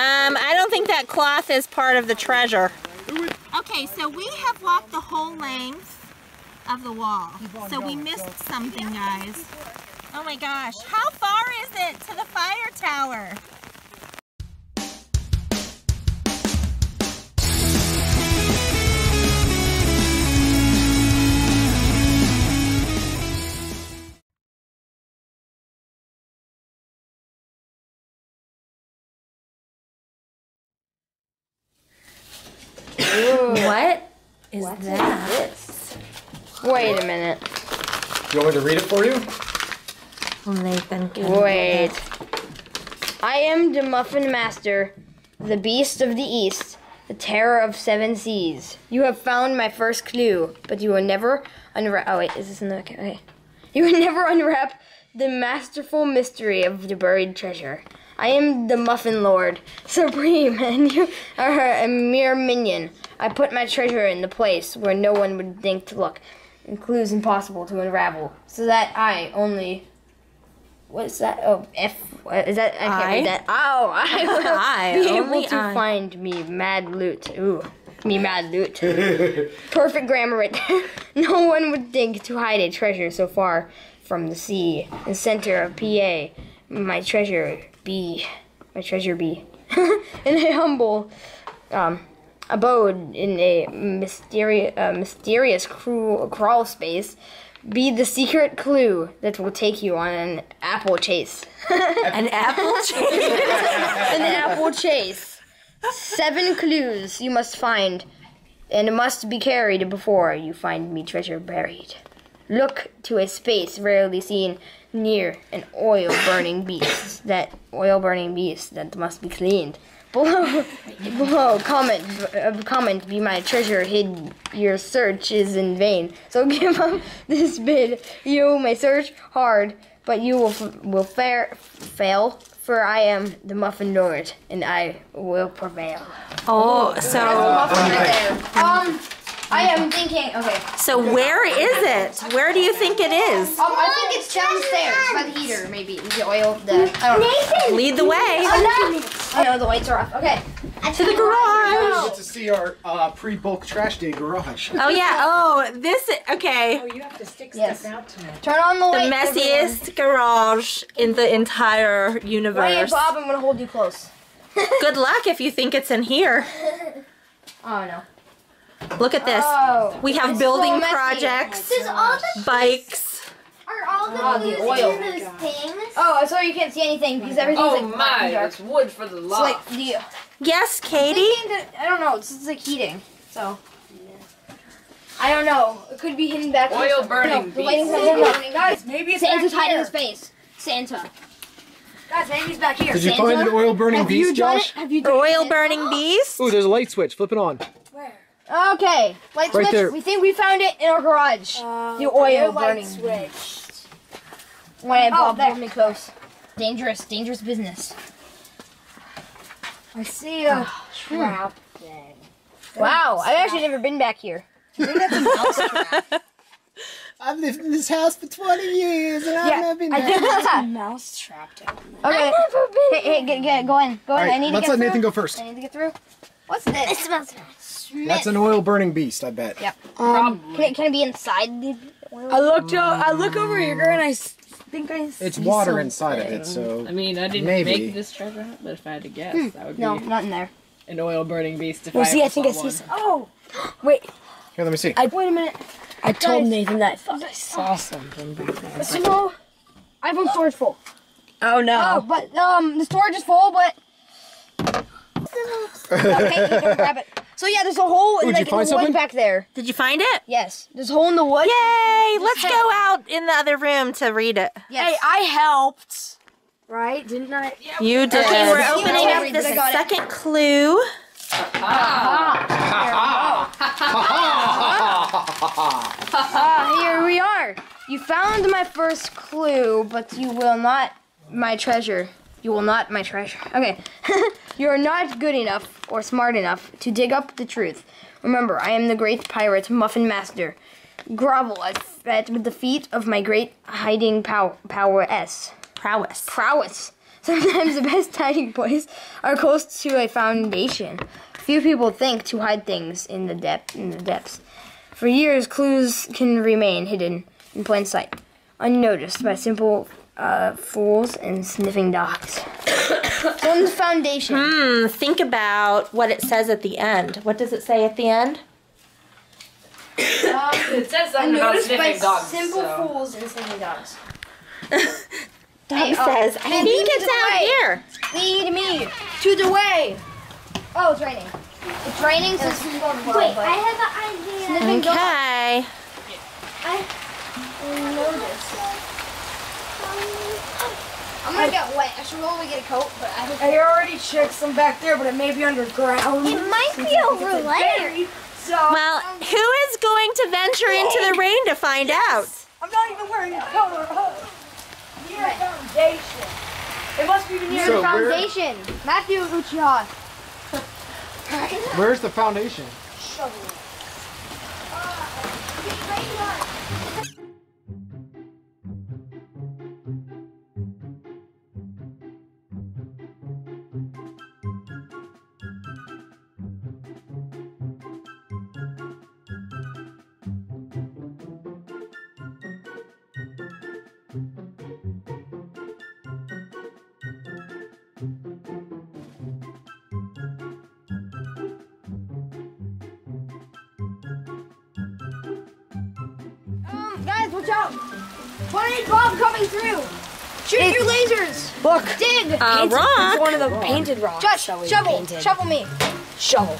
Um, I don't think that cloth is part of the treasure. Okay, so we have walked the whole length of the wall. So we missed something, guys. Oh my gosh. How far is it to the fire tower? Is that? Wait a minute. You want me to read it for you? Nathan can Wait. I am the Muffin Master, the Beast of the East, the Terror of Seven Seas. You have found my first clue, but you will never unwrap. Oh wait, is this in the okay? okay. You will never unwrap the masterful mystery of the buried treasure. I am the Muffin Lord, supreme, and you are a mere minion. I put my treasure in the place where no one would think to look, and clues impossible to unravel, so that I only What's that? Oh, F. What is that? I can't I? read that. Oh, I will I, be able to I. find me mad loot. Ooh, me mad loot. Perfect grammar. It. no one would think to hide a treasure so far from the sea, the center of PA. My treasure be, my treasure be, in a humble, um, abode in a mysterious, uh, mysterious cruel crawl space. Be the secret clue that will take you on an apple chase. An apple chase. an apple chase. Seven clues you must find, and it must be carried before you find me treasure buried. Look to a space rarely seen near an oil burning beast. That oil burning beast that must be cleaned. Below, below, comment, uh, comment, be my treasure hid. Your search is in vain. So give up this bid. You may search hard, but you will will fare, fail. For I am the Muffin Lord, and I will prevail. Oh, so right. Um, I am thinking. Okay. so where is it? Where do you think it is? Um, I think it's downstairs by the heater, maybe the oil. The I don't know. Lead the way. I know the lights are off. Okay. To the garage. Get to see our uh, pre-bulk trash day garage. Oh yeah. Oh, this. Okay. Oh, you have to stick Yes. stuff out tonight. me. Turn on the The light. messiest garage in the entire Right, universe. Bob. I'm gonna hold you close. Good luck if you think it's in here. Oh no. Look at this. Oh. We have building so projects, Does all the bikes. are all the Oh, the oil. in those things? Oh, sorry you can't see anything because everything's Oh like black and my, dark. it's wood for the It's loft. like the. Yes, Katie. That- I don't know. It's, it's like heating. So. I don't know. It could be hidden back. here Oil somewhere. burning No, the lighting's not there. burning. Guys, Maybe it's Santa's hiding here. his face. Santa. Guys, maybe he's back here. Did you Santa? find an oil burning Have beast, Josh? it? Have you done oil burning beast. Ooh, there's a light switch. Flip it on. Okay, light Right switch. there. We think we found it in our garage. Uh, the oil burning. switch. Wait, Bob, oh, there. hold me close. Dangerous, dangerous business. I see a ah, trap hmm. thing. Wow, I've actually never been back here. I've lived in this house for 20 years and I've never been I think that's mouse trap down there. Okay. Hey, hey, get, get, go in, go in. All right, I need to let's get let through. Nathan go first. I need to get through. What's this? That's an oil burning beast, I bet. Yep. Um, can it, can it be inside the oil? I looked. O- I look over here and I think I. It's water something. inside of it, so I mean, I didn't Maybe. make this treasure hunt, but if I had to guess, that would No, be No, not in there. an oil burning beast. If No, I see, I think I see. one. Some- oh, wait. here, let me see. I Wait a minute. I told Guys. Nathan that I thought I saw something. So no, iPhone storage full. Oh no. Oh, but um, the storage is full, but okay, don't grab it. So yeah, there's a hole in, Ooh, did like, in the find wood back there. Did you find it? Yes, there's a hole in the wood. Yay! Let's go out in the other room to read it. Yes. Hey, I helped. Right? Didn't I? You did. Okay, we're opening up the this. I it. second clue. Ah, here we are. You found my first clue, but you will not my treasure. You will not my treasure. Okay. you are not good enough or smart enough to dig up the truth. Remember, I am the great pirate Muffin Master. Grovel at, at the feet of my great hiding pow- power S. Prowess. Prowess. Sometimes the best hiding places are close to a foundation. Few people think to hide things in the depth in the depths. For years, clues can remain hidden in plain sight, unnoticed by simple uh, fools and sniffing dogs. so on the foundation. Hmm, think about what it says at the end. What does it say at the end? It says something about sniffing dogs. simple so. fools and sniffing dogs. Dom Hey, oh, says, I man, think it's out way." here. Lead me to the way. Oh, it's raining. It's raining, so it's going well, Wait, but I have an idea. sniffing dogs. Okay. I'm gonna get wet. I should probably get a coat, but I I already checked some back there, but it may be underground. It might be over there. So Well, who is going to venture into the rain to find out? I'm not even wearing a coat or a hood. Near a foundation. It must be near So the where- foundation. Matthew Uchiha. Where's the foundation? Um, Dig! A It's rock. one of the painted rocks. Josh, that we shovel! painted. Shovel me! Shovel.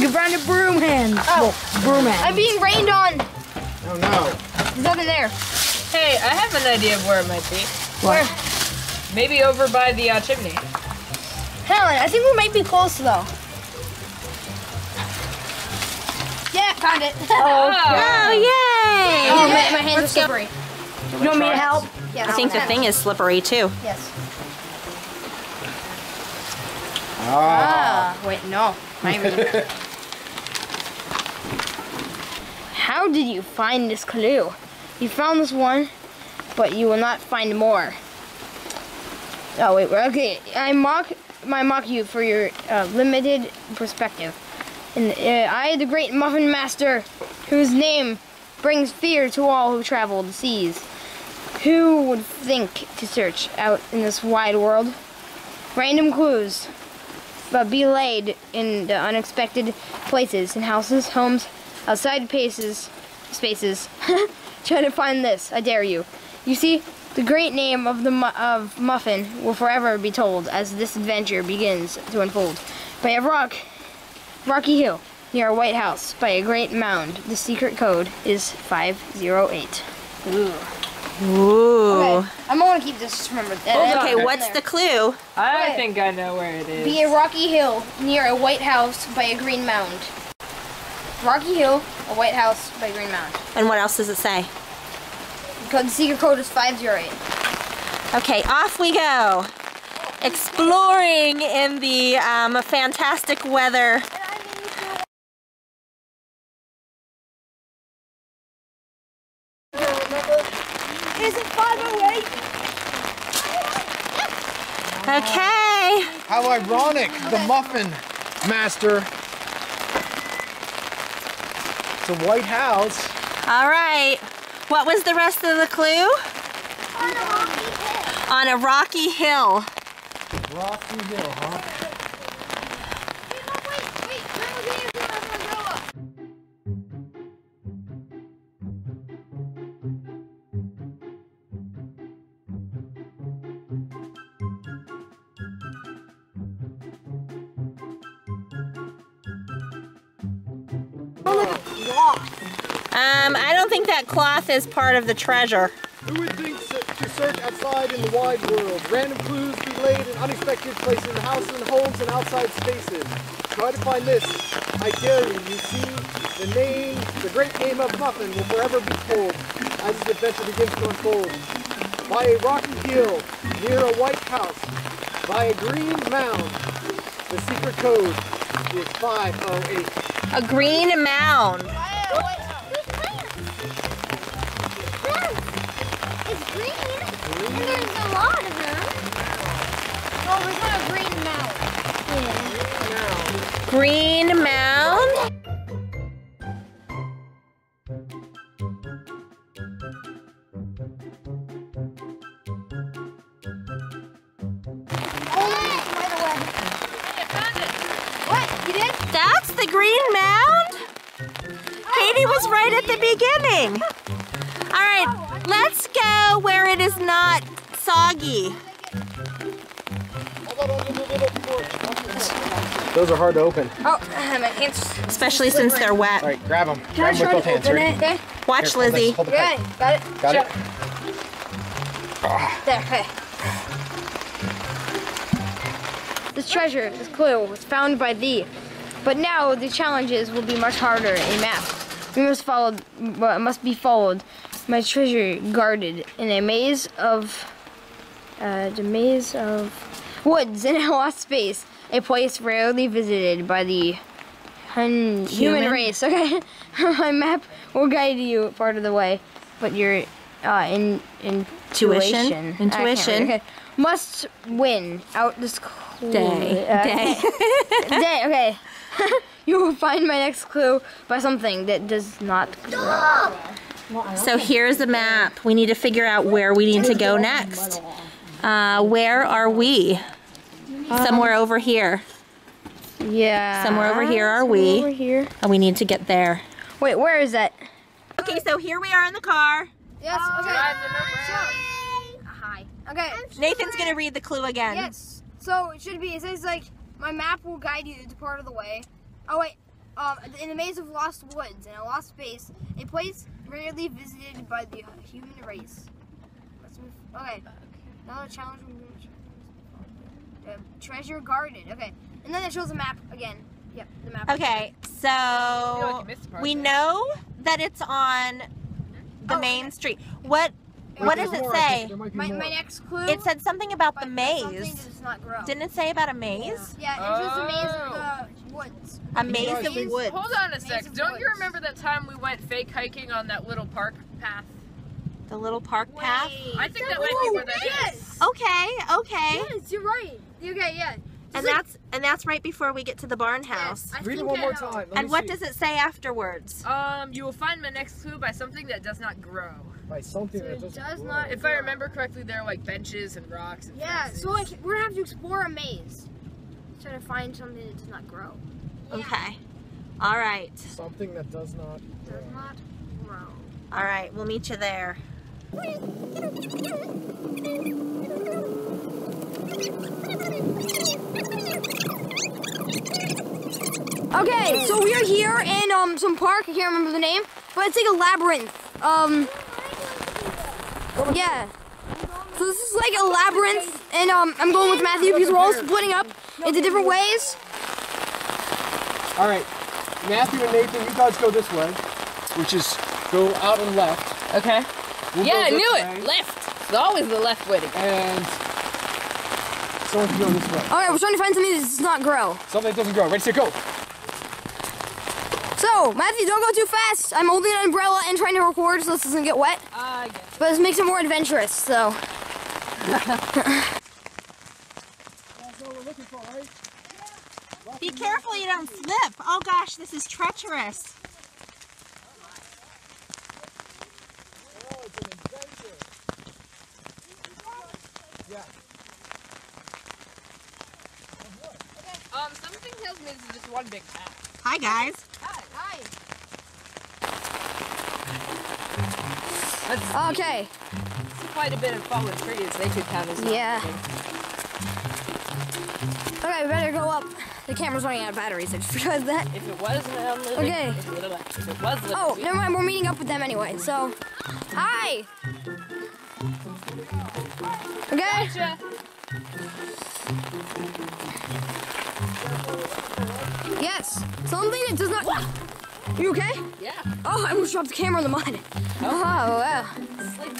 You found a broom hand. Oh. broom hand. I'm being rained on! Oh no. There's nothing there. Hey, I have an idea of where it might be. Where? Maybe over by the uh, chimney. Helen, I think we might be close though. Yeah, found it. Oh, yay! Oh, my, my hands are slippery. You want me to help? Yes. I think the thing is slippery too. Yes. Ah. Ah, wait, no. Maybe. How did you find this clue? You found this one, but you will not find more. Oh wait, okay. I mock, I mock you for your uh, limited perspective. And uh, I, the great Muffin Master, whose name brings fear to all who travel the seas. Who would think to search out in this wide world? Random clues, but be laid in the unexpected places, in houses, homes, outside paces, spaces. Try to find this. I dare you. You see, the great name of the mu- of Muffin will forever be told as this adventure begins to unfold. By a rock, rocky hill near a White House, by a great mound. The secret code is 508. Ooh. Ooh. Okay, I'm gonna keep this. Just remember. Okay, what's the clue? I Right. think I know where it is. Be a rocky hill near a white house by a green mound. Rocky hill, a white house by a green mound. And what else does it say? Code, the secret code is 508. Okay, off we go. Exploring in the um, fantastic weather. Is it 508? Okay. How ironic, the muffin master. It's a White House. All right. What was the rest of the clue? On a rocky hill. On a rocky hill. Rocky Hill, huh? Cloth is part of the treasure. Who would think to search outside in the wide world? Random clues be laid in unexpected places in houses and homes and outside spaces. Try to find this. I dare you. You see, the name, the great name of Muffin will forever be told as this adventure begins to unfold. By a rocky hill, near a white house, by a green mound, the secret code is 508. A green mound. Lot of them. Oh, there's not a green mound. Yeah. Green mound. Open. Oh, my hands. Especially since they're wet. right, grab them. Can I Grab them try with both to hands. open Ready? it? Okay. Watch Here, hold this, Lizzie. Hold the Okay, got it. Got it? There, okay. This treasure, this clue, was found by thee. But now the challenges will be much harder in math. We must follow, must be followed. My treasure guarded in a maze of, uh, the maze of woods in a lost space. A place rarely visited by the human. Human? race. Okay, my map will guide you part of the way, but your uh, in Tuition? intuition intuition okay. must win out this clue. Day. Uh, Day. day. Okay. you will find my next clue by something that does not grow. So here's a map. We need to figure out where we need to go next. Uh, where are we? Somewhere over here. Yeah. Somewhere over here are we. Over here. And we need to get there. Wait, where is that? Okay, so here we are in the car. Yes. Okay. Uh, Hi. Okay. Nathan's gonna read the clue again. Yes. So it should be. It says like my map will guide you to part of the way. Oh wait. Um, in the maze of lost woods in a lost space, a place rarely visited by the human race. Let's move. Okay. Now the challenge will be uh, treasure guarded. Okay. And then it shows a map again. Yep, the map. Okay, so you missed a part we there. know that it's on the Oh, main street. What what does it more, say? There might be My, my next clue. It said something about the by- by Something maze. does not grow. Didn't it say about a maze? yeah, it shows a maze Oh. of the woods. A maze guys of think- woods. Hold on a sec. Don't you remember that time we went fake hiking on that little park path? The little park path. I think that might be where that is. yes. Okay, okay. Yes, you're right. Okay, yeah. And that's and that's right before we get to the barn house. I Read it one I more know. time. Let And what see. does it say afterwards? Um, you will find my next clue by something that does not grow. By something So that doesn't does grow. not- If I remember correctly, there are like benches and rocks. And Yeah, fences. so like we're gonna have to explore a maze. Try to find something that does not grow. Okay. All right. Something that does not grow. Does not grow. All right. We'll meet you there. Okay, so we are here in um some park. I can't remember the name, but it's like a labyrinth. Um, yeah. So this is like a labyrinth, and um I'm going with Matthew because we're all splitting up into different ways. All right, Matthew and Nathan, you guys go this way, which is go out and left. Okay. We'll yeah, I this knew way, it. Left. It's always the left way to go. And someone can go this way. All right, we're trying to find something that does not grow. Something that doesn't grow. Ready, set, go. So Matthew, don't go too fast. I'm holding an umbrella and trying to record so this doesn't get wet. I guess. But this makes it more adventurous. So That's what we're looking for, right? Be careful you don't slip. Oh gosh, this is treacherous. Oh, it's an adventure. Yeah. Um, something tells me this is just one big path. Hi guys. Hi. That's Okay. quite a bit of fallen trees. They could count as Yeah. Okay, we better go up. The camera's running out of batteries. I just realized that. If it was living, Okay. it's a. If it was living, Oh, never mind. We're meeting up with them anyway. So, hi. Okay. Gotcha. Yes. Something that does not. You okay? Yeah. Oh, I almost dropped the camera in the mud. Oh. oh, wow. It's like.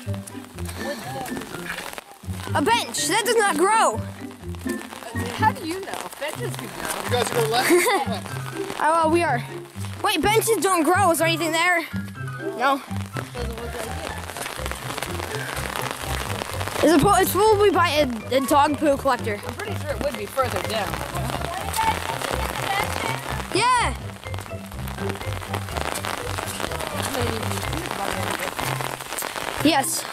A bench that does not grow. How do you know? Benches can grow. You guys go left. or left? Oh, well, we are. Wait, benches don't grow. Is there anything there? No. It's, a, po- it's probably by a, a dog poo collector. I'm pretty sure it would be further down. Yes.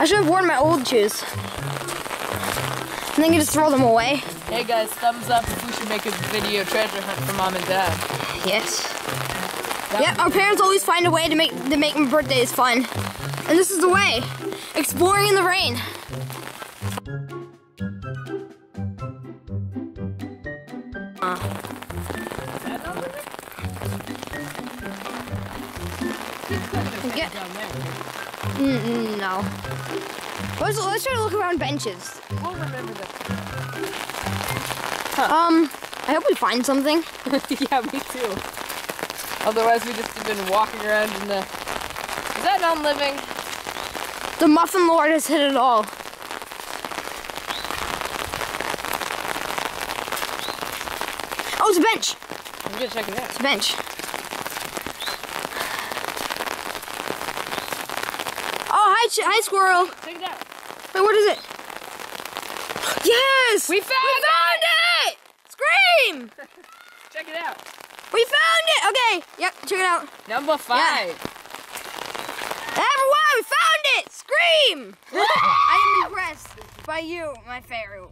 I should have worn my old shoes. And then you just throw them away. Hey guys, thumbs up if we should make a video treasure hunt for mom and dad. Yes. Yeah, our parents always find a way to make to make my birthdays fun. And this is the way. Exploring in the rain. Let's, let's try to look around benches. We'll remember that. Um, I hope we find something. yeah, me too. Otherwise, we just have been walking around in the. Is that non-living? The Muffin Lord has hit it all. Oh, it's a bench. I'm gonna check it out. It's a bench. Oh, hi, hi, squirrel. Check. Wait, what is it? Yes! We found we found it! Scream! Check it out. We found it! Okay, yep, check it out. Number five. Everyone, we found it! Scream! I am impressed by you, my fair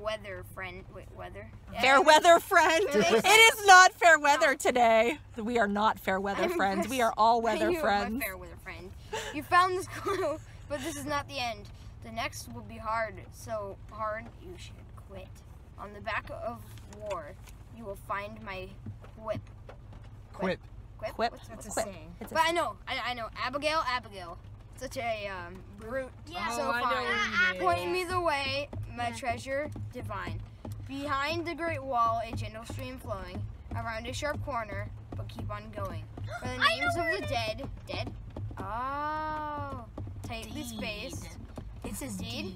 weather friend. Wait, weather? Fair weather friend. it is not fair weather today. We are not fair weather I'm friends. We are impressed all by weather you, friends. My fair weather friend. You found this clue, but this is not the end. The next will be hard, so hard you should quit. On the back of war, you will find my whip. Quit. Quip? Quip. What's, It's what's quip. saying? It's a- But I know, I, I know. Abigail, Abigail. Such a um, brute. Yeah. so Oh, I know fine. what you mean. Point me the way, my treasure divine. Behind the great wall, a gentle stream flowing. Around a sharp corner, but keep on going. For the names of the dead, dead. Oh, tightly spaced. It says Deed?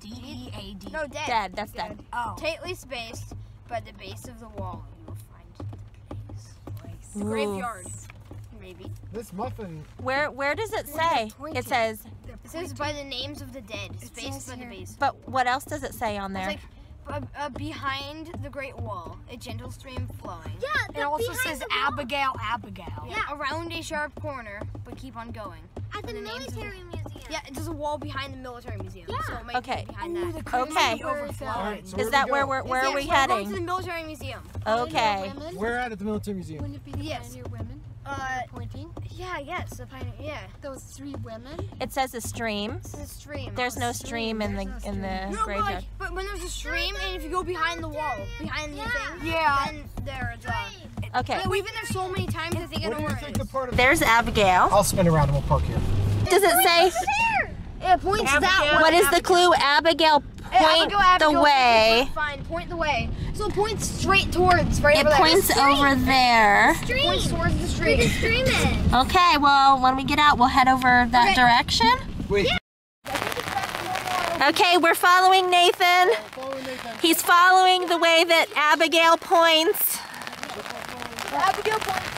deed. D-E-A-D. No, dead. Dead. That's dead. Oh. Tightly spaced, by the base of the wall, you will find the place. The graveyard, maybe. This muffin. Where where does it say? It says. It says by the names of the dead, spaced says by the base. But what else does it say on It's there? Like uh, uh, behind the great wall, a gentle stream flowing. Yeah, It also behind says the wall. Abigail, Abigail. Yeah, around a sharp corner, but keep on going. At the the names of the- military museum. Yeah, there's a wall behind the military museum. Yeah. So it might Okay. be behind Ooh, that. the Okay. cream overflowing. Alright, so Is that where we're where Yeah, are we we're going to the military museum. Okay. Women? We're at at the military museum. Wouldn't it be the Yes. pioneer women Uh, pointing? yeah, yes, the pioneer. Yeah, Those three women? It says a stream. this is a stream. There's no stream in the in the no, but, graveyard. like, but when there's a stream, and if you go behind the wall, behind the thing, Yeah. then there's uh. Okay. Yeah, we've been there so many times. I think I What know do you think it the part of? There's Abigail. I'll spin around and we'll park here. Does it say It points that way. what is the clue? Abigail point Abigail, Abigail, the way. Fine, point the way. So it points straight towards right It over there. points over there. It points towards the street. Stream it. Okay, well, when we get out, we'll head over that Okay. direction. Wait. Okay, we're following Nathan. Oh, He's following the way that Abigail points. Abigail points.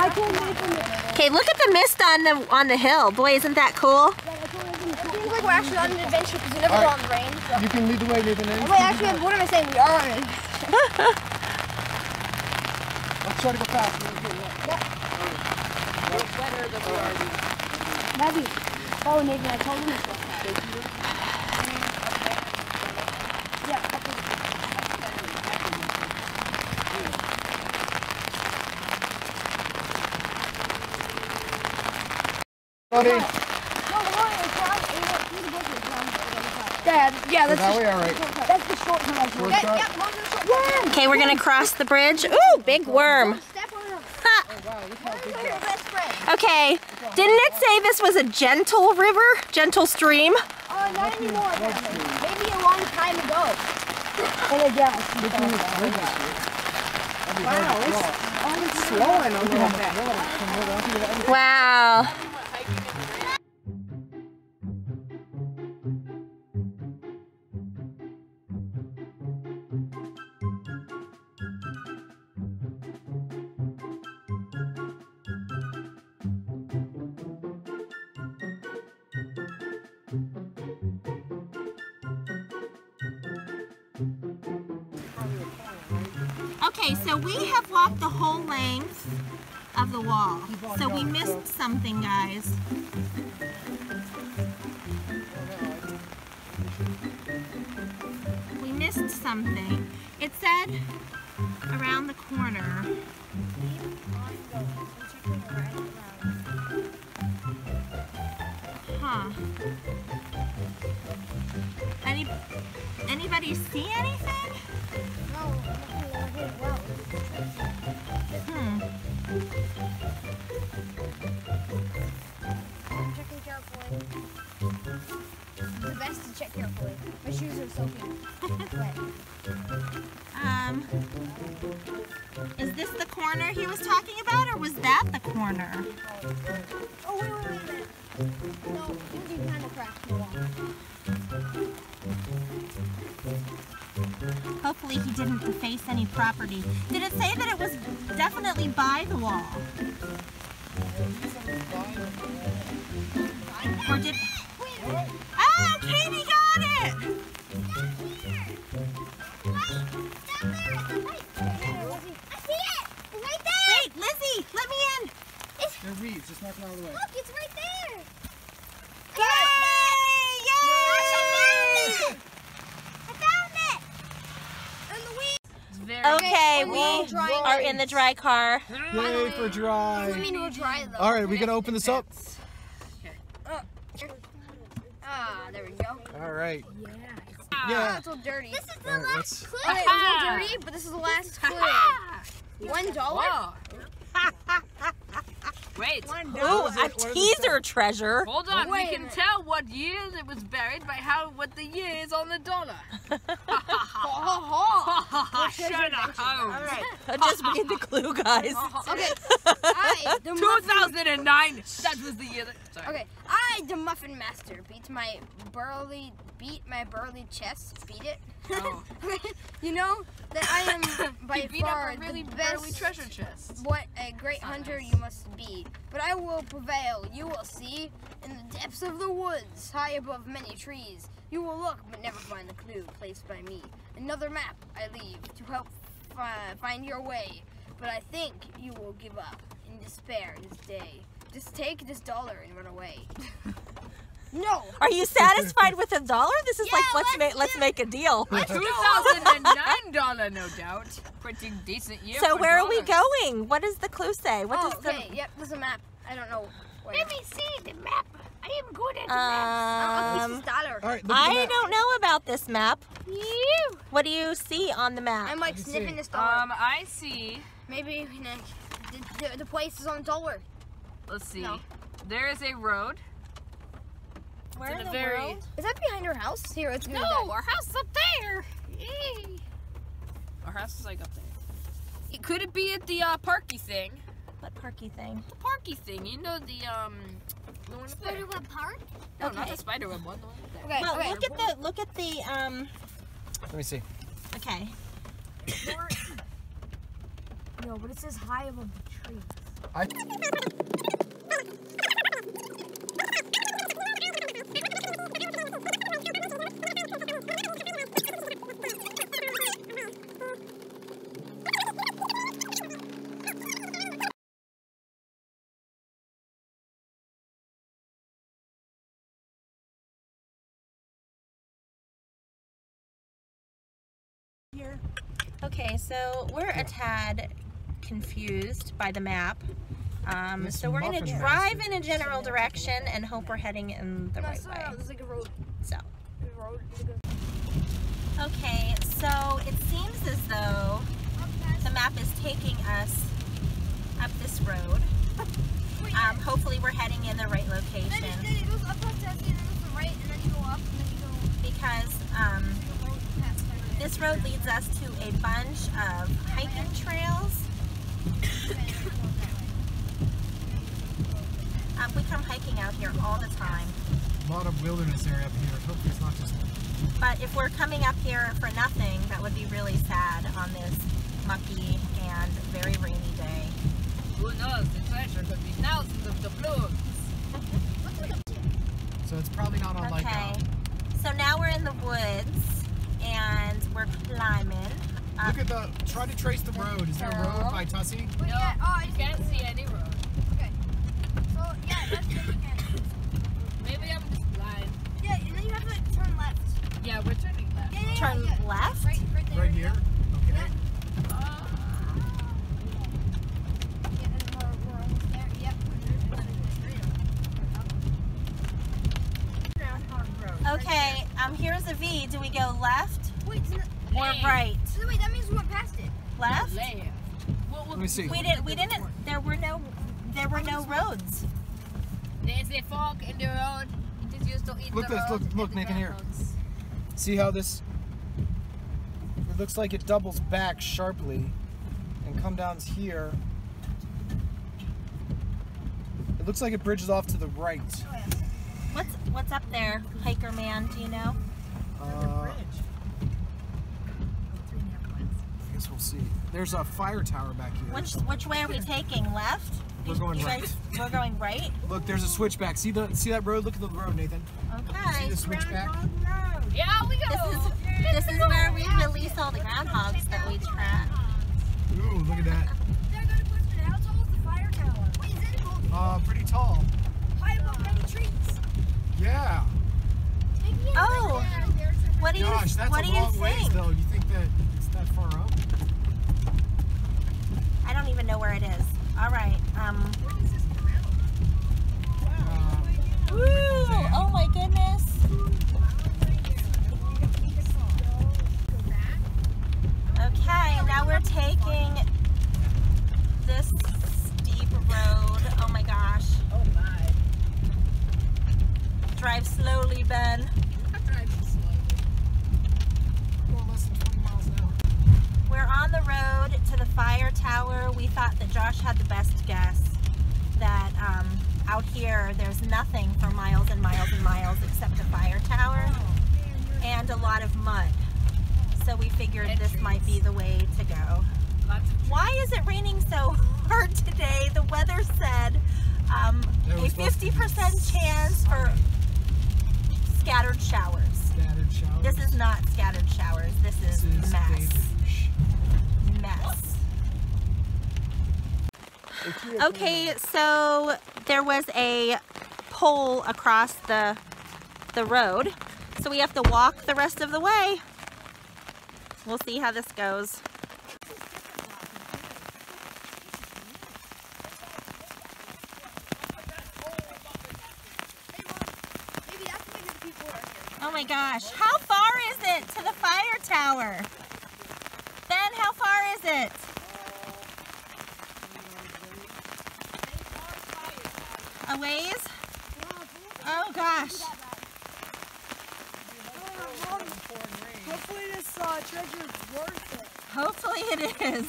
I told Nathan. Okay, look at the mist on the on the hill. Boy, isn't that cool? It seems like we're actually on an adventure because we never go on the rain. So. You can lead the way, Nathan. and- Wait, actually, what am I saying? We are on an adventure. Let's try to go fast. Maybe. Oh, Nathan, I told him this. Buddy. Dad, yeah, that's That way, all right. that's the short version. Shortcut. Yeah, yeah, go to the short Okay, we're gonna cross the bridge. Ooh, big worm. Okay, didn't it say this was a gentle river, gentle stream? Uh, not anymore. Maybe a long time ago. Wow. Okay, wall. So we missed something, guys. We missed something. Shoes are soaking wet. Um, is this the corner he was talking about, or was that the corner? Oh, wait, wait, wait minute. No, kind of crack the wall. Hopefully he didn't deface any property. Did it say that it was definitely by the wall? Or did... car. Yay for dry. I mean, we're dry though. All right, we gonna open this up? Ah, there we go. All right. Ah, Yeah. it's all dirty. This is the All right, let's. clue. Okay, it was all dirty, but this is the last clue. One dollar? Whoa. Wait, Ooh, a teaser treasure. hold on. Wait we can tell what years it was buried by how what the year is on the dollar. Sherlock Holmes. Just read the clue, guys. Okay. I, 2009. That was the year. That, sorry. okay. I, the muffin master, beat my burly, beat my burly chest, beat it. Oh. you know that I am by beat far up a really the burly best. treasure chest. What a great hunter you must be. But I will prevail, you will see, in the depths of the woods, high above many trees. You will look, but never find the clue placed by me. Another map I leave to help fi- find your way. But I think you will give up in despair this day. Just take this dollar and run away. no! Are you satisfied with a dollar? This is Yeah, like let's let's make let's make a deal. 2009 dollar, no doubt. Pretty decent year. So for where are we going? What does the clue say? What Oh, does okay, yep, there's a map. I don't know where. Let me see the map. I am good at the the map. Oh, um this is dollar. All right, look at the I don't know about this map. You. What do you see on the map? I'm like sniffing see. this dollar. Um, I see. Maybe you know, the, the, the place is on dollar. Let's see. No. There is a road. Where in in the the very- world? Is that behind her house? Here, let's go. No, our house is up there. Yay. Our house is like up there. It- Could it be at the uh, parky thing? What parky thing? The parky thing. You know the um. The one. Spiderweb Park? No, not the spiderweb one. The one. Okay, Well, okay. look at the look at the um. Let me see. Okay. No, but it says high above the trees. I. Okay, so we're a tad confused by the map. Um, so we're gonna drive in a general direction and hope we're heading in the right so, way. there's like a road. So. There's a road. There's a- Okay, so it seems as though the map is taking us up this road. Um, hopefully we're heading in the right location then it goes up past Tessie, and then it goes right, and then you go up, and then you go because um, the road past Spider-Man. This road leads us to a bunch of hiking trails. Um, we come hiking out here all the time, A lot of wilderness area up here. Hopefully it's not just. but if we're coming up here for nothing, that would be really sad on this mucky and very rainy day. Who knows? The treasure could be thousands of doubloons. So it's probably not on like. Okay. Uh, So now we're in the woods and we're climbing Look at the. Try to trace the road. Is there a road by Tussie? But yeah, oh, I You can't see any road. okay. So, yeah, that's the weekend. Maybe I'm just blind. Yeah, and then you have to like, turn left. Yeah, we're turning left. Yeah, yeah, yeah, Turn yeah. left? Right, right there. Right here? Okay. Yeah, and then we're, we're almost there. Yep. Okay, um, here's a V. Do we go left Wait, so, or Left. right? so wait, that means we went past it. Left? Left. Well, well, Let me see. We didn't. We didn't. There were no. There were no roads. There's a fog in the road. You just used to eat Look the this, road look- look, and the Nathan, here. groundhogs. See how this. It looks like it doubles back sharply and come down here. It looks like it bridges off to the right. What's What's up there, hiker man? Do you know? Uh, we'll see. There's a fire tower back here. Which Which way are we taking? Left? We're going You right. guys, we're going right. Look, there's a switchback. See the see that road? Look at the road, Nathan. See Okay. the switchback? Yeah, we go. This is where we release all the groundhogs that we trap. Ooh, look at that. They're gonna put it. How tall the fire tower? Wait, it above- Uh, pretty tall. high above many trees? Yeah. Oh. right there. There's a- What do you Gosh, that's What a do you long ways think? though. You think that it's that far up? I don't even know where it is. All right. Um. Woo! Oh my goodness. Okay, now we're taking this steep road. Oh my gosh. Oh my. Drive slowly, Ben. I'm driving slowly. going less than 20 miles an hour. We're on the road to the fire tower. We thought that Josh had the best guess that um, out here there's nothing for miles and miles and miles except the fire tower and a lot of mud. So we figured And this trees. might be the way to go. Lots of Why is it raining so hard today? The weather said um, That a was supposed to be 50% chance for scattered showers. Scattered showers. This is not scattered showers. This is, This is mess. deluge. Mess. Okay, so there was a pole across the the road, so we have to walk the rest of the way. We'll see how this goes. Oh my gosh, how far is it to the fire tower? Ben, how far is it? A ways? Oh gosh. Hopefully this uh, treasure is worth it. Hopefully it is.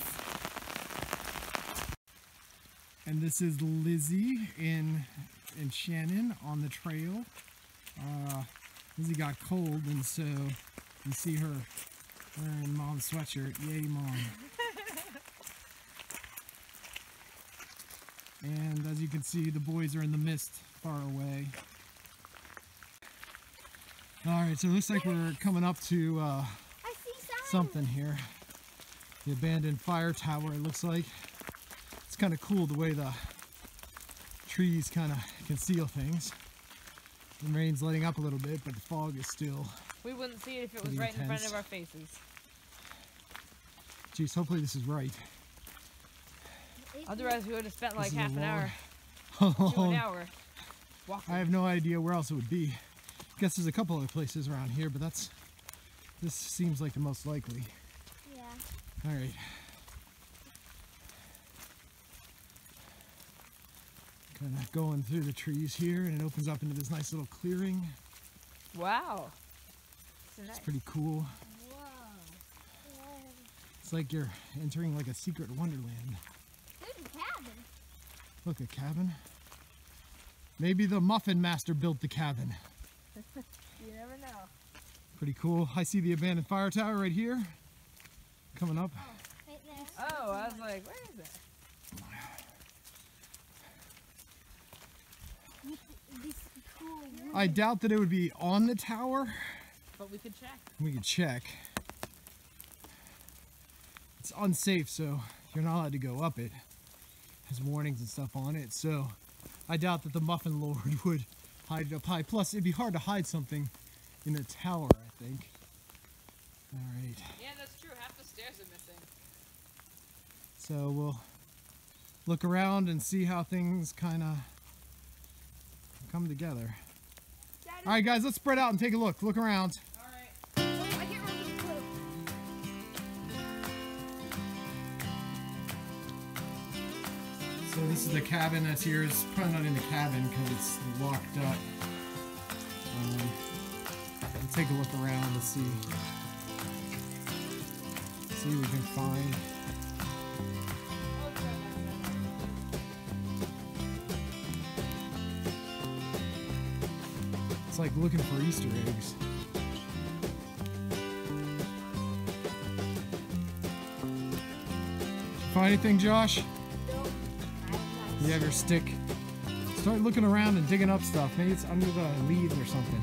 And this is Lizzie in and Shannon on the trail. Uh, Lizzie got cold, and so you see her wearing mom's sweatshirt. Yay, mom! And as you can see, the boys are in the mist far away. All right, so it looks like we're coming up to uh, I see something here. The abandoned fire tower, it looks like. It's kind of cool the way the trees kind of conceal things. The rain's letting up a little bit, but the fog is still. We wouldn't see it if it was right in front of our faces. Geez, hopefully this is right. Otherwise, we would have spent like half an hour to an hour walking. I have no idea where else it would be. I Guess there's a couple other places around here, but that's. This seems like the most likely. Yeah. All right. Kind of going through the trees here, and it opens up into this nice little clearing. Wow. It's pretty cool. Whoa. It's like you're entering like a secret wonderland. There's a cabin. Look, a cabin. Maybe the Muffin Master built the cabin. You never know. Pretty cool. I see the abandoned fire tower right here. Coming up. Right there. Oh, I was like, where is that? This cool. I doubt that it would be on the tower. But we could check. We could check. it's unsafe, so you're not allowed to go up it. Has warnings and stuff on it, so I doubt that the Muffin Lord would hide it up high. Plus, it'd be hard to hide something in a tower, I think. All right, Yeah, that's true. Half the stairs are missing. so we'll look around and see how things kind of come together. All right, guys, let's spread out and take a look. Look around. This is the cabin that's here. It's probably not in the cabin because it's locked up. Um, we'll take a look around and see see what we can find. It's like looking for Easter eggs. Find anything, Josh? You have your stick. Start looking around and digging up stuff. Maybe it's under the leaves or something.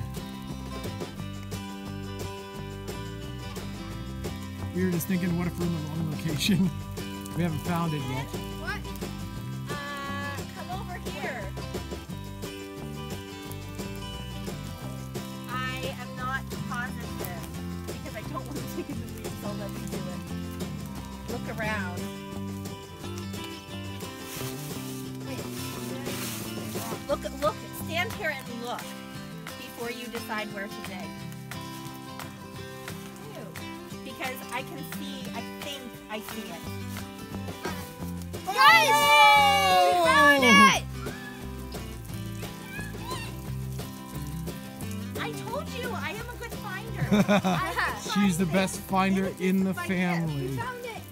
We were just thinking, what if we're in the wrong location? we haven't found it yet. Look, look, stand here and look before you decide where to dig. Because I can see, I think I see it. Guys! We found it! I told you, I am a good finder. She's the best finder in the We family. found it.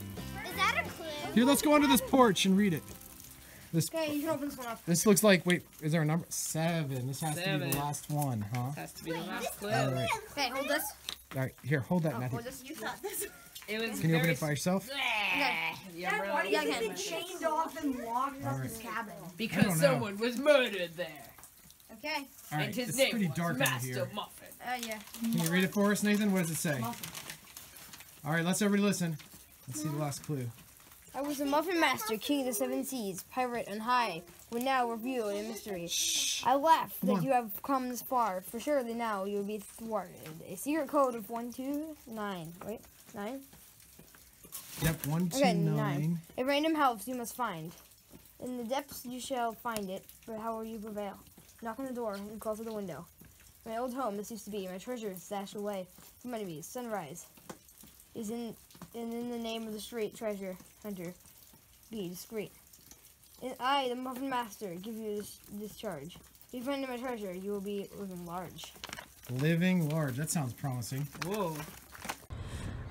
Is that a clue? Here, let's go under this porch and read it. This Okay, you can open this one up. this looks like wait, is there a number? Seven. This has to be the last one, huh? Has to be the last clue. All right. Okay, hold this. All right. Here, hold that, Oh, Matthew. hold this. you thought this It was Can you open it by yourself? Yeah, Dad, bro. why do you Yeah, think they chained off and locked up Alright. this cabin? Because someone was murdered there. Okay. All right. and his It's name pretty dark over Master here. Muffin. Uh, yeah. Can you read it for us, Nathan? What does it say? All right, let's everybody listen. Let's see the last clue. I was a Muffin Master, King of the Seven Seas, pirate and high, would now reveal a mystery. I laugh that you have come this far, for surely now you will be thwarted. A secret code of one, two, nine. Wait, nine? Yep, one, two, Okay, nine. nine. A random house you must find. In the depths you shall find it, but how will you prevail? Knock on the door and call to the window. My old home, this used to be, my treasure is stashed away. Some enemies, sunrise. Is in and in the name of the street treasure hunter. Be discreet. And I, the Muffin Master, give you this, this charge. If you find my treasure, you will be living large. Living large. That sounds promising. Whoa.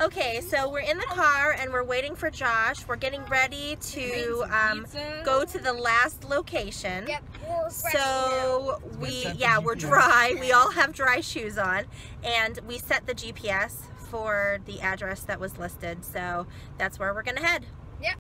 Okay, so we're in the car and we're waiting for Josh. We're getting ready to um, go to the last location. Yep. So we, yeah, we're dry. We all have dry shoes on, and we set the GPS for the address that was listed. So that's where we're gonna head. Yep.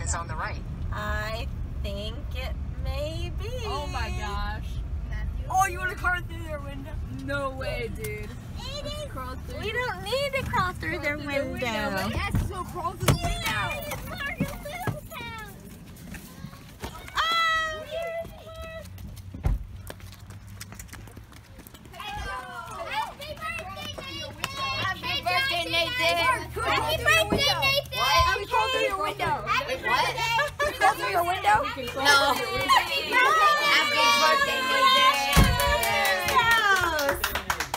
It's on the right. I think it may be. Oh my gosh. Oh, you want to crawl through their window? No way, dude. We don't need to crawl through their window. Yes, so crawl through the window. Happy birthday, Nathan! Happy birthday, Nathan! What? We crawled through your window. What? We crawled through your window? No. Happy birthday,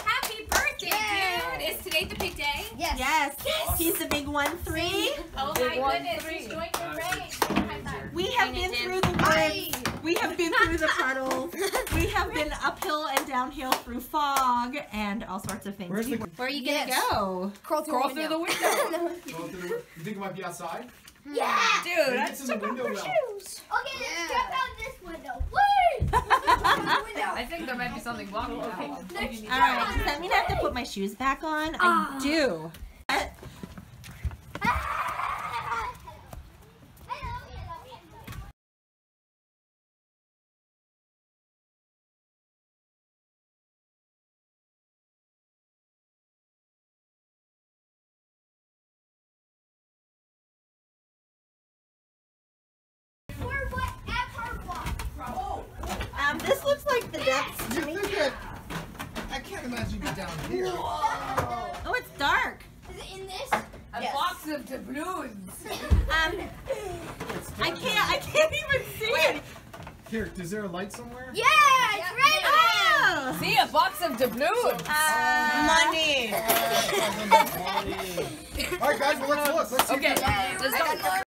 Happy birthday, dude! Is today the big day? Yes. Yes, he's the big one three. Oh my goodness, he's joined the race. We have been through the woods. We have been through the puddles. We have been uphill and downhill through fog and all sorts of things. Where's the? Where are you gonna Yes. go? Crawl through, Crawl a through window. the window. You think it might be outside? Dude, Maybe it's in the window well. Okay, let's jump out this window. Woo! I think there might be something blocking that. all right. Does that mean I have to put my shoes back on? I ah. do. Like the depths to me. I can't imagine you down here. Oh, it's dark. Is it in this? A box of doubloons. Um, I can't. I can't even see it. Here, is there a light somewhere? Yeah, it's right Oh, See, a box of doubloons. uh, money. All right, guys, well, let's look. Let's see. Okay, let's go.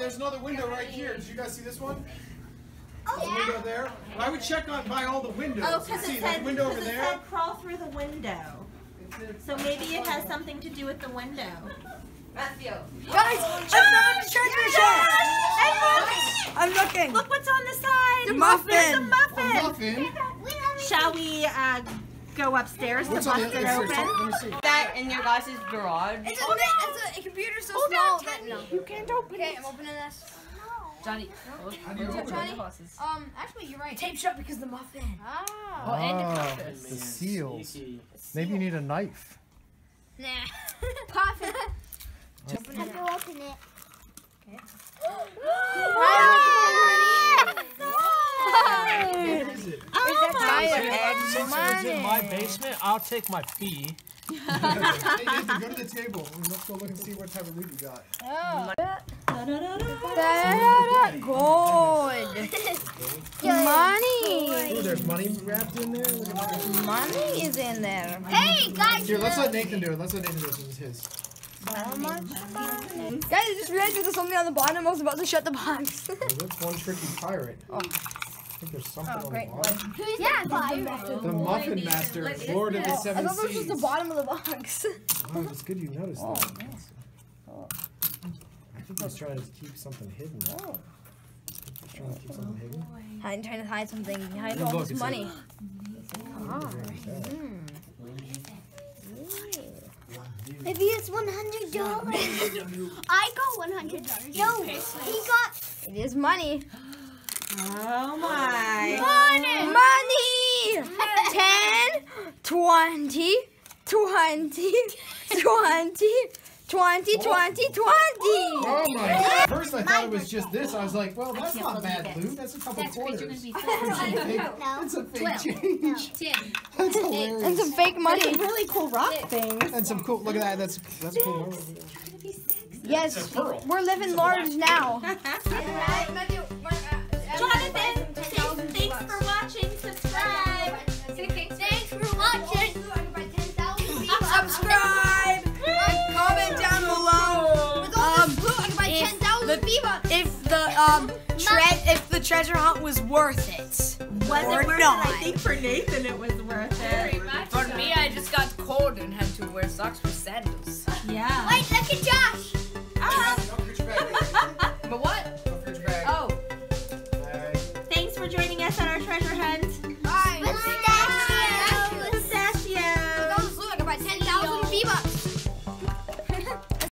There's another window right here. Did you guys see this one? There's a window there. I would check on by all the windows. oh, You because see it that said, window over because it there? said crawl through the window. So maybe it has something to do with the window. Matthew. Guys, I found a treasure chest. I'm looking. Look what's on the side. The Look, there's a muffin. muffin. Muffin. Shall we uh, go upstairs What's to on the bust it open? Let me see. That in your guys' garage. It's a, bit, it's a, a computer so small that no. You can't open it. okay, I'm opening this. Johnny. How do Johnny? Um, actually, you're right. Tape shut because the muffin. Ah. Oh, and a Oh, compass. the seals. Maybe you need a knife. Nah. Pop it. I go open it. What is it? Oh, Since it was in my basement, I'll take my fee. hey, Nathan, go to the table. Let's go look and see what type of loot you got. Oh. Gold. Money. Ooh, there's money wrapped in there. Look at that. Money is in there. Hey, guys. Here, let's let Nathan do it. Let's let Nathan do it. This is his. Guys, I just realized there's something on the bottom. I was about to shut the box. Oh, that's one tricky pirate. I oh. Think there's something oh, on great. the bottom. Who's yeah, the The Muffin Master, Lord of the I thought this was Seas. the bottom of the box. Oh, it's good you noticed that. Oh, I think he's trying to keep something hidden. Oh. He's trying to keep something hidden. I'm trying to hide something behind Look, all it's this like- money. Mm. Maybe it's one hundred dollars. I got one hundred dollars. No, he got It is money. Oh my. Money! Money! 10, 20, 20, 20, 20, 20, 20. Oh my god! First I thought it was just this. I was like, well, that's not bad loot. That's a couple quarters. It's a fake, it's a fake change. That's And hilarious. some fake money. Really cool rock things. And some cool, look at that. That's, that's a cool. Yes, we're living large now. Jonathan, thanks, thanks for watching. Subscribe. thanks for watching. Subscribe. Comment down below. Um, Ten thousand V-Bucks. if the um tre- if the treasure hunt was worth it. Was Or it worth not. it? I think for Nathan it was worth it. For me, I just got cold and had to wear socks with sandals. Yeah. Wait, look at Josh.